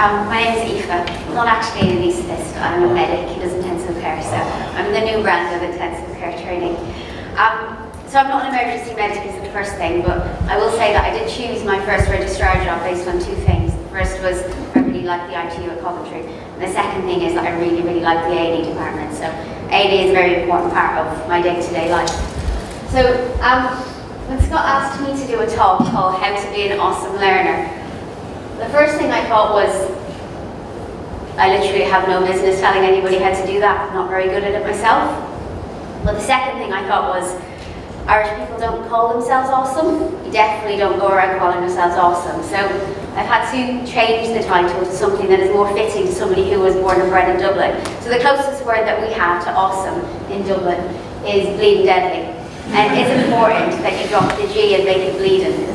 Um, my name is Aoife. I'm not actually an anaesthetist. I'm a medic who does intensive care, so I'm the new brand of intensive care training. Um, so I'm not an emergency medic is the first thing, but I will say that I did choose my first registrar job based on two things. The first was I really like the ITU at Coventry, and the second thing is that I really, really like the A&E department. So A&E is a very important part of my day-to-day -day life. So um, when Scott asked me to do a talk called How to Be an Awesome Learner, the first thing I thought was, I literally have no business telling anybody how to do that. I'm not very good at it myself. But the second thing I thought was, Irish people don't call themselves awesome. You definitely don't go around calling yourselves awesome. So I've had to change the title to something that is more fitting to somebody who was born and bred in Dublin. So the closest word that we have to awesome in Dublin is bleeding deadly. And it's important that you drop the G and make it bleeding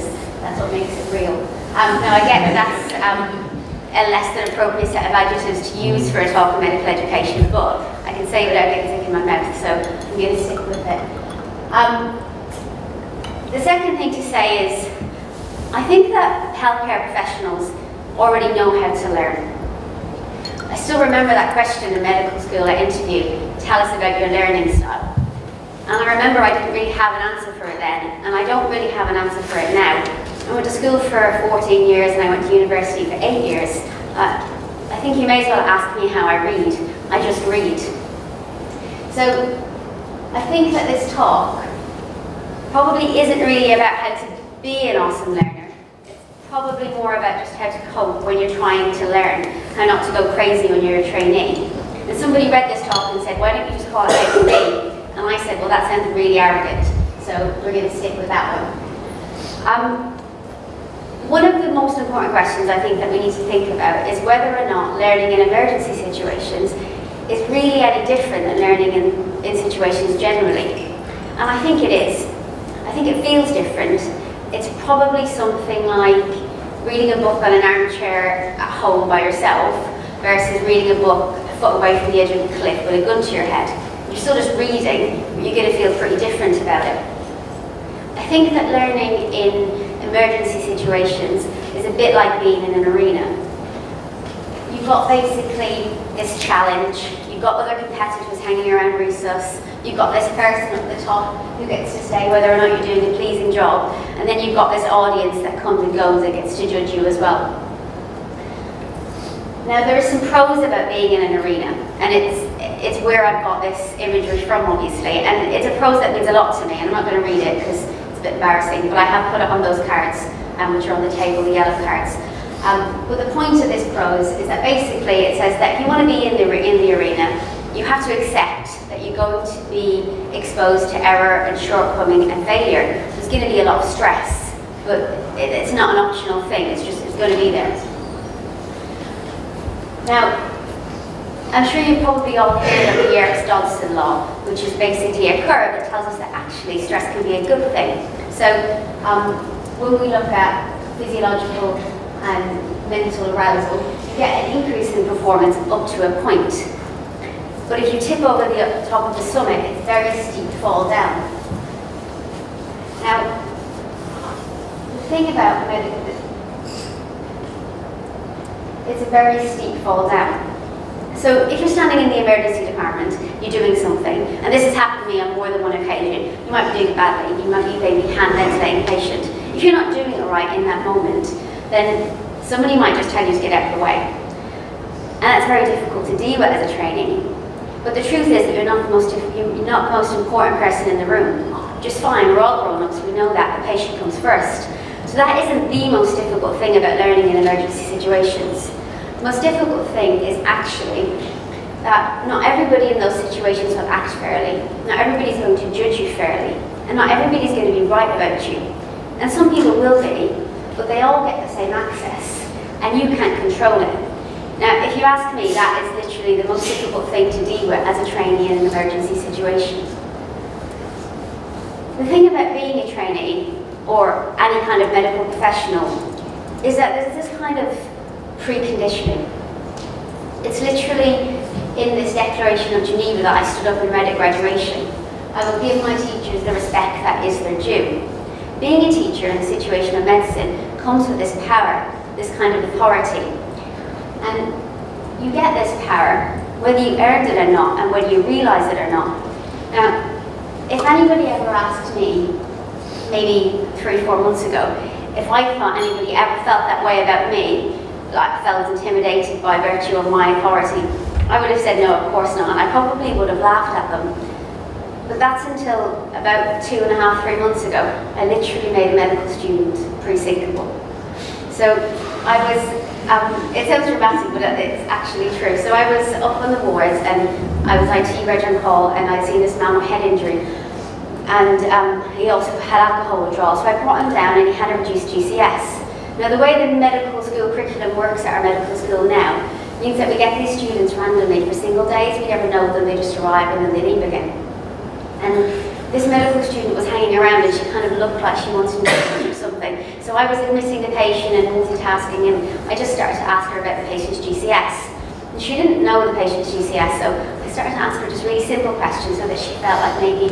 that's what makes it real. Um, now I get that that's um, a less than appropriate set of adjectives to use for a talk on medical education, but I can say it without getting sick in my mouth, so I'm going to stick with it. Um, the second thing to say is, I think that healthcare professionals already know how to learn. I still remember that question in medical school I interviewed, tell us about your learning style. And I remember I didn't really have an answer for it then, and I don't really have an answer for it now. I went to school for 14 years and I went to university for eight years. Uh, I think you may as well ask me how I read. I just read. So I think that this talk probably isn't really about how to be an awesome learner. It's probably more about just how to cope when you're trying to learn, how not to go crazy when you're a trainee. And somebody read this talk and said, why don't you just call it to be? And I said, well, that sounds really arrogant. So we're going to stick with that one. Um, one of the most important questions I think that we need to think about is whether or not learning in emergency situations is really any different than learning in, in situations generally. And I think it is. I think it feels different. It's probably something like reading a book on an armchair at home by yourself versus reading a book a foot away from the edge of the cliff with a gun to your head. You're still just reading, but you're going to feel pretty different about it. I think that learning in emergency situations is a bit like being in an arena. You've got basically this challenge, you've got other competitors hanging around resus, you've got this person at the top who gets to say whether or not you're doing a pleasing job, and then you've got this audience that comes and goes that gets to judge you as well. Now there are some pros about being in an arena, and it's it's where I've got this imagery from obviously, and it's a prose that means a lot to me, and I'm not going to read it because bit embarrassing, but I have put it on those cards, um, which are on the table, the yellow cards. Um, but the point of this prose is that basically it says that if you want to be in the, in the arena, you have to accept that you're going to be exposed to error and shortcoming and failure. There's going to be a lot of stress, but it, it's not an optional thing, it's just it's going to be there. Now, I'm sure you've probably all heard of the Yerkes-Dodson law, which is basically a curve that tells us that actually stress can be a good thing. So um, when we look at physiological and mental arousal, you get an increase in performance up to a point. But if you tip over the top of the summit, it's a very steep fall down. Now, the thing about medical, it's a very steep fall down. So if you're standing in the emergency department, you're doing something, and this has happened to me on more than one occasion, you might be doing it badly, you might be maybe hand ventilating patient. If you're not doing it right in that moment, then somebody might just tell you to get out of the way. And that's very difficult to deal with as a trainee. But the truth is that you're not the most, you're not the most important person in the room. Just fine, we're all grown-ups, we know that, the patient comes first. So that isn't the most difficult thing about learning in emergency situations. Most difficult thing is actually that not everybody in those situations will act fairly. Not everybody's going to judge you fairly. And not everybody's going to be right about you. And some people will be, but they all get the same access. And you can't control it. Now, if you ask me, that is literally the most difficult thing to deal with as a trainee in an emergency situation. The thing about being a trainee, or any kind of medical professional, is that there's this kind of preconditioning. It's literally in this Declaration of Geneva that I stood up and read at graduation. I will give my teachers the respect that is their due. Being a teacher in the situation of medicine comes with this power, this kind of authority. And you get this power, whether you earned it or not, and whether you realize it or not. Now, if anybody ever asked me, maybe three, four months ago, if I thought anybody ever felt that way about me, like felt intimidated by virtue of my authority, I would have said no, of course not, I probably would have laughed at them. But that's until about two and a half, three months ago, I literally made a medical student pre-syncopal. So I was, um, it sounds dramatic, but it's actually true. So I was up on the wards and I was IT reg on call and I'd seen this man with head injury. And um, he also had alcohol withdrawal. So I brought him down and he had a reduced GCS. Now the way the medical school curriculum works at our medical school now means that we get these students randomly for single days. We never know them, they just arrive and then they leave again. And this medical student was hanging around and she kind of looked like she wanted to do something. So I was admitting the patient and multitasking and I just started to ask her about the patient's GCS. And she didn't know the patient's GCS, so I started to ask her just really simple questions so that she felt like maybe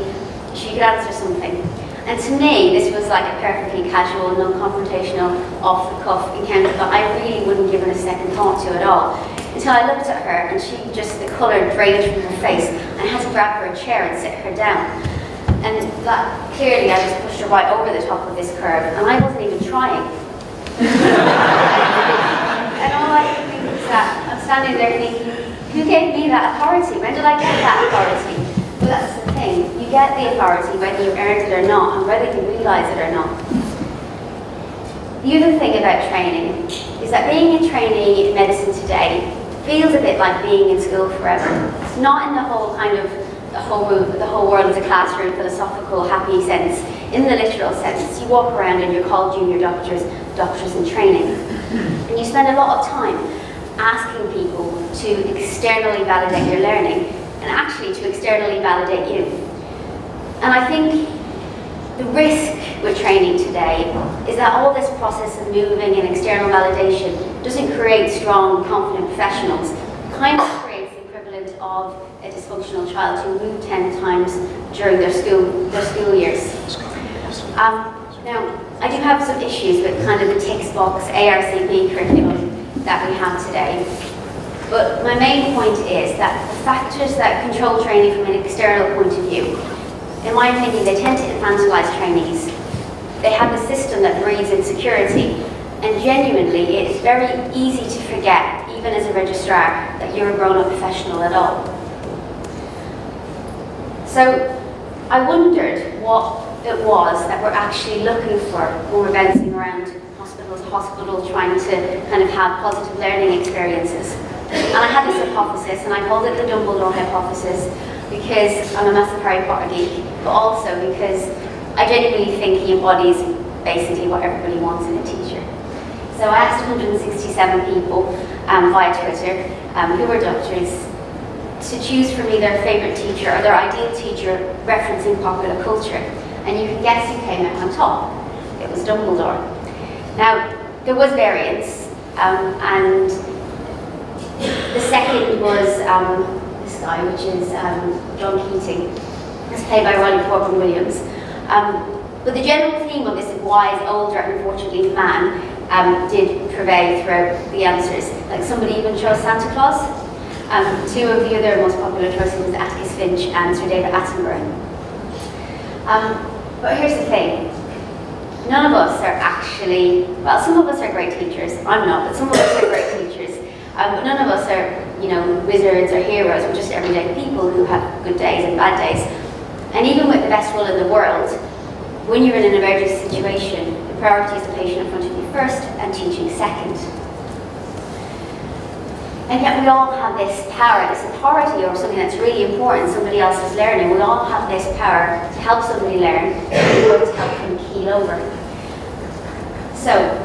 she could answer something. And to me, this was like a perfectly casual, non-confrontational, off-the-cuff encounter that I really wouldn't give it a second thought to at all until I looked at her and she just, the colour drained from her face and I had to grab her a chair and sit her down. And that, clearly I just pushed her right over the top of this curve and I wasn't even trying. and all I could think is that I'm standing there thinking, who gave me that authority? When did I get that authority? But that's the thing, you get the authority whether you earned it or not and whether you realise it or not. The other thing about training is that being a trainee in medicine today feels a bit like being in school forever. It's not in the whole kind of the whole the whole world is a classroom philosophical happy sense. In the literal sense, you walk around and you're called junior doctors, doctors in training, and you spend a lot of time asking people to externally validate your learning and actually to externally validate you. And I think the risk with training today is that all this process of moving and external validation doesn't create strong, confident professionals. It kind of creates the equivalent of a dysfunctional child who moved 10 times during their school, their school years. Um, now, I do have some issues with kind of the tick box ARCP curriculum that we have today. But my main point is that the factors that control training from an external point of view in my opinion, they tend to infantilize trainees. They have a system that breeds insecurity, and genuinely, it is very easy to forget, even as a registrar, that you're a grown-up professional at all. So, I wondered what it was that we're actually looking for when we're bouncing around hospital to hospital trying to kind of have positive learning experiences. And I had this hypothesis, and I called it the Dumbledore hypothesis, because I'm a massive Harry Potter geek, but also because I genuinely think he embodies basically what everybody wants in a teacher. So I asked 167 people um, via Twitter um, who were doctors to choose for me their favourite teacher or their ideal teacher referencing popular culture. And you can guess who came out on top. It was Dumbledore. Now, there was variance, um, and the second was um, guy, which is um, John Keating. It's played by Ronnie Corbin Williams. Um, but the general theme of this wise, older, unfortunately man um, did prevail throughout the answers. Like somebody even chose Santa Claus. Um, two of the other most popular choices was Atticus Finch and Sir David Attenborough. But here's the thing. None of us are actually, well, some of us are great teachers. I'm not, but some of us are great teachers. Um, but none of us are you know, wizards or heroes, we're just everyday people who have good days and bad days. And even with the best will in the world, when you're in an emergency situation, the priority is the patient in front of you first and teaching second. And yet we all have this power, this authority or something that's really important, somebody else is learning. We all have this power to help somebody learn to help them keel over. So,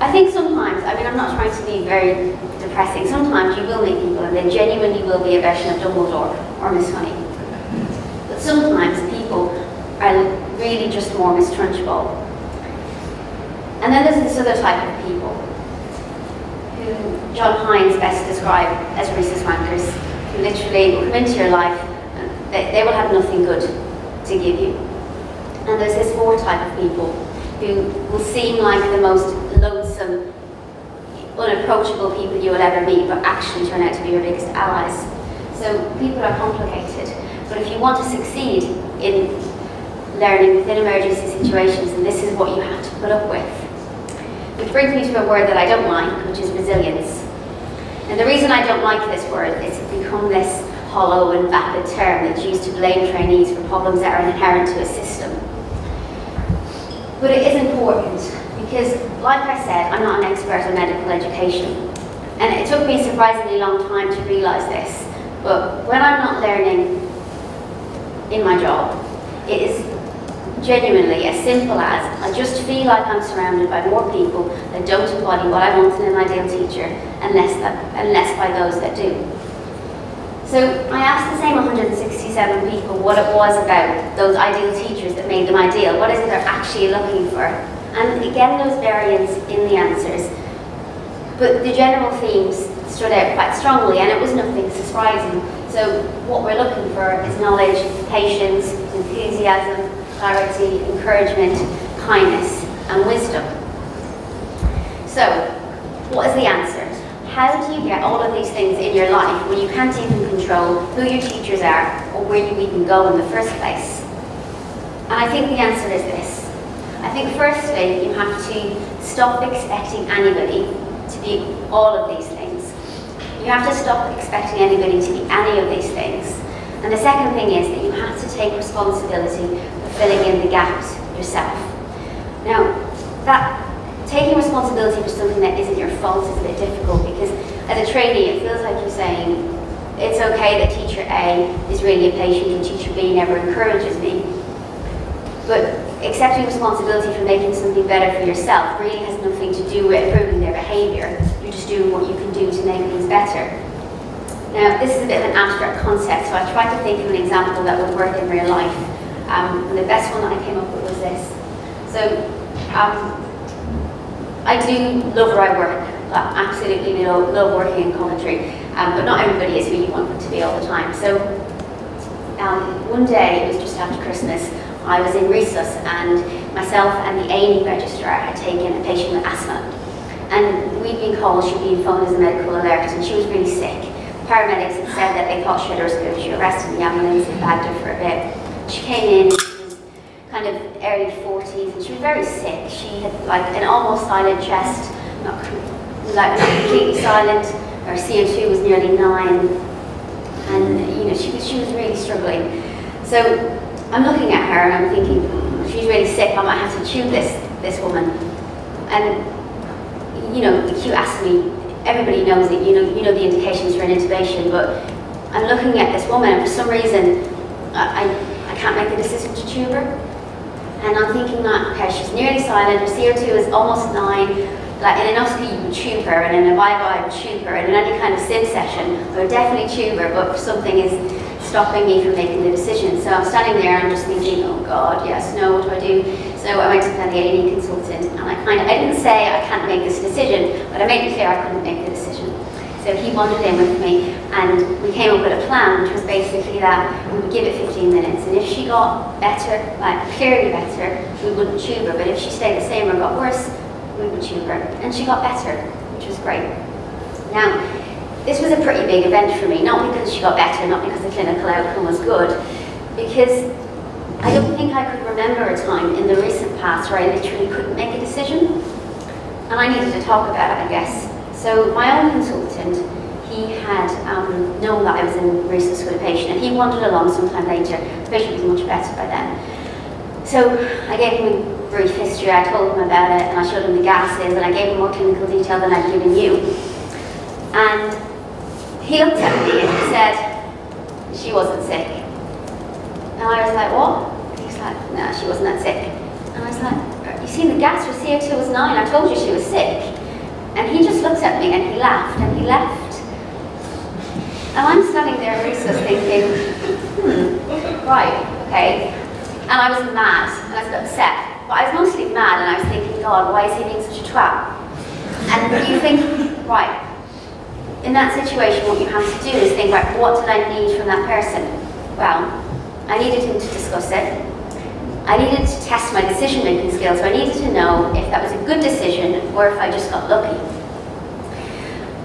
I think sometimes, I mean, I'm not trying to be very depressing. Sometimes you will meet people and they genuinely will be a version of Dumbledore or Miss Honey. But sometimes people are really just more Miss Trunchbull. And then there's this other type of people who John Hinds best described as resus wankers, who literally will come into your life they, they will have nothing good to give you. And there's this fourth type of people who will seem like the most unapproachable people you will ever meet, but actually turn out to be your biggest allies. So people are complicated, but if you want to succeed in learning within emergency situations, and this is what you have to put up with. Which brings me to a word that I don't like, which is resilience. And the reason I don't like this word is it's become this hollow and vapid term that's used to blame trainees for problems that are inherent to a system. But it is important because, like I said, I'm not an expert on medical education. And it took me a surprisingly long time to realise this. But when I'm not learning in my job, it is genuinely as simple as I just feel like I'm surrounded by more people that don't embody what I want in an ideal teacher unless, that, and less by those that do. So I asked the same 167 people what it was about those ideal teachers that made them ideal. What is it they're actually looking for? And again, those variants in the answers. But the general themes stood out quite strongly and it was nothing surprising. So what we're looking for is knowledge, patience, enthusiasm, clarity, encouragement, kindness and wisdom. So what is the answer? how do you get all of these things in your life when you can't even control who your teachers are or where you even go in the first place? And I think the answer is this. I think firstly, you have to stop expecting anybody to be all of these things. You have to stop expecting anybody to be any of these things. And the second thing is that you have to take responsibility for filling in the gaps yourself. Now, that taking responsibility for something that isn't your fault is a bit difficult because as a trainee it feels like you're saying it's okay that teacher A is really impatient and teacher B never encourages me. But accepting responsibility for making something better for yourself really has nothing to do with improving their behaviour. You're just doing what you can do to make things better. Now, this is a bit of an abstract concept, so I tried to think of an example that would work in real life. Um, and the best one that I came up with was this. So, um, I do love where I work. I absolutely love, love working in Coventry, um, but not everybody is who you want them to be all the time. So um, one day, it was just after Christmas, I was in resus and myself and the A&E registrar had taken a patient with asthma. And we'd been called, she'd been phoned as a medical alert and she was really sick. Paramedics had said that they thought she had respiratory arrest in the ambulance and bagged her for a bit. She came in kind of early 40s, and she was very sick. She had like an almost silent chest, not like completely silent. Her CO2 was nearly nine, and you know she was she was really struggling. So I'm looking at her and I'm thinking she's really sick. I might have to tube this this woman, and you know acute me. Everybody knows it. You know you know the indications for an intubation, but I'm looking at this woman, and for some reason I, I, I can't make the decision to tube her. And I'm thinking that, okay, she's nearly silent, her CO2 is almost nine, like in an oscillate you would tube her, and in a viva would tube her, and in any kind of sim session, I would definitely tube her, but something is stopping me from making the decision. So I'm standing there and I'm just thinking, oh God, yes, no, what do I do? So I went to find the A&E consultant, and I kind of, I didn't say I can't make this decision, but I made it clear I couldn't make the decision. So he wandered in with me and we came up with a plan which was basically that we would give it 15 minutes and if she got better, like clearly better, we wouldn't tube her, but if she stayed the same or got worse, we would tube her. And she got better, which was great. Now, this was a pretty big event for me, not because she got better, not because the clinical outcome was good, because I don't think I could remember a time in the recent past where I literally couldn't make a decision. And I needed to talk about it, I guess. So my own consultant, he had um, known that I was in a patient and he wandered along sometime later. The patient was much better by then. So I gave him a brief history, I told him about it and I showed him the gases and I gave him more clinical detail than I'd given you. And he looked at me and he said, she wasn't sick. And I was like, what? He's like, no, she wasn't that sick. And I was like, you see the gas for CO2 was nine, I told you she was sick. And he just looked at me and he laughed and he left. And I'm standing there in thinking, hmm, right, okay. And I was mad and I was upset. But I was mostly mad and I was thinking, God, why is he being such a twat? And you think, right, in that situation what you have to do is think, right, what did I need from that person? Well, I needed him to discuss it. I needed to test my decision-making skills, so I needed to know if that was a good decision or if I just got lucky.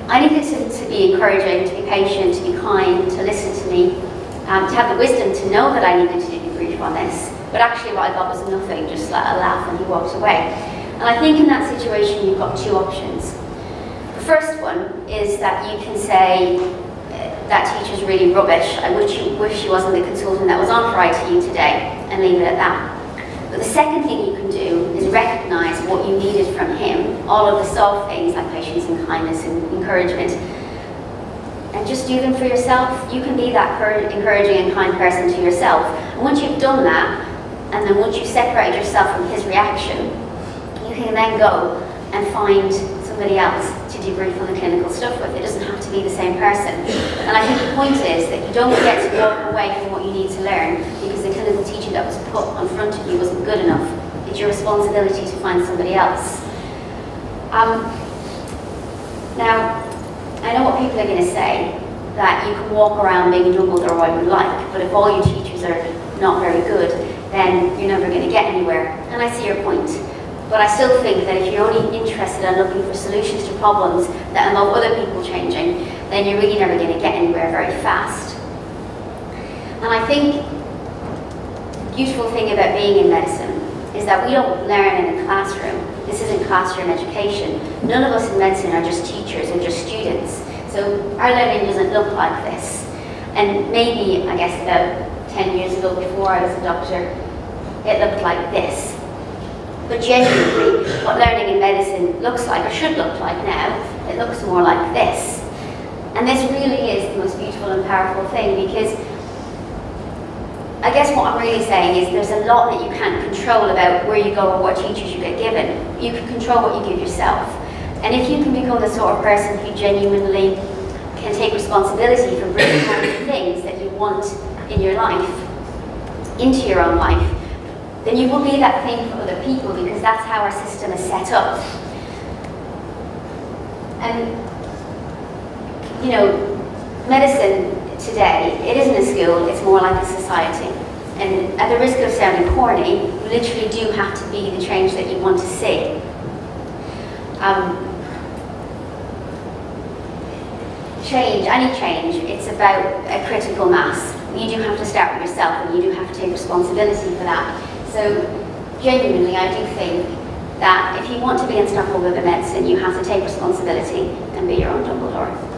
I needed to, to be encouraging, to be patient, to be kind, to listen to me, um, to have the wisdom to know that I needed to do debrief on this. But actually what I got was nothing, just like a laugh and he walked away. And I think in that situation you've got two options. The first one is that you can say, uh, that teacher's really rubbish, I wish, wish she wasn't the consultant that was on for ITU today, and leave it at that. But the second thing you can do is recognise what you needed from him, all of the soft things like patience and kindness and encouragement, and just do them for yourself. You can be that encouraging and kind person to yourself. And once you've done that, and then once you've separated yourself from his reaction, you can then go and find somebody else to debrief on the clinical stuff with. It doesn't have to be the same person. And I think the point is that you don't get to walk away from what you need to learn because the clinical teacher that was put in front of you wasn't good enough. It's your responsibility to find somebody else. Um, now, I know what people are going to say, that you can walk around being Dumbledore all you like, but if all your teachers are not very good, then you're never going to get anywhere. And I see your point. But I still think that if you're only interested in looking for solutions to problems that involve other people changing, then you're really never going to get anywhere very fast. And I think the beautiful thing about being in medicine is that we don't learn in a classroom. This isn't classroom education. None of us in medicine are just teachers or just students. So our learning doesn't look like this. And maybe, I guess, about 10 years ago before I was a doctor, it looked like this. But genuinely, what learning in medicine looks like, or should look like now, it looks more like this. And this really is the most beautiful and powerful thing because I guess what I'm really saying is there's a lot that you can't control about where you go or what teachers you get given. You can control what you give yourself. And if you can become the sort of person who genuinely can take responsibility for bringing the things that you want in your life into your own life, then you will be that thing for other people because that's how our system is set up. And, you know, medicine today, it isn't a school, it's more like a society. And at the risk of sounding corny, you literally do have to be the change that you want to see. Um, change, any change, it's about a critical mass. You do have to start with yourself and you do have to take responsibility for that. So genuinely, I do think that if you want to be unstoppable with medicine, you have to take responsibility and be your own Dumbledore.